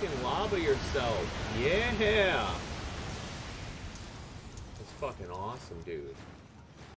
Fucking lava yourself. Yeah! That's fucking awesome, dude.